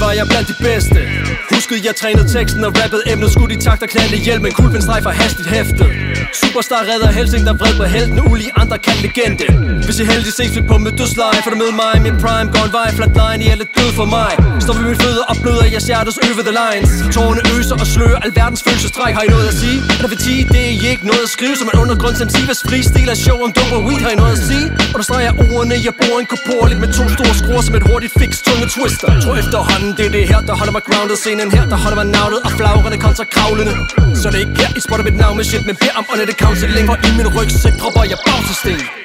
var jeg blandt de bedste. Huskede jeg trænede teksten og rappede. Emnet Skudt i takt og knalde hjælp, men kulpen strejfer hastigt hæftet Superstar redder helsing, der vred på helten Uli andre kan legende. Hvis I heldig ses vi på mit dødsleje. For du med mig, min prime går en vej. Flatline, I er lidt død for mig. Står ved min fødder og bløder jeres hjertes over the lines. Tårne øser og sløre. Alverdens følelsestræk Har I noget at sige? Er der ved 10, det er I ikke noget at skrive Som en undergrund til Sivas fristil. Af show om dope og weed Har I noget at sige? Og Understreger ordene, jeg bor inkorporligt Med to store skruer som et hurtigt fix tunge twister. Tror efterhånden, det er det her, der holder mig grounded. Scenen her, der holder mig navnet og flagrende kontra kravlende. Så det er ikke her, I spotter mit navn med shit Men beder om under det counseling For i min rygsæk. Dropper jeg bagtesten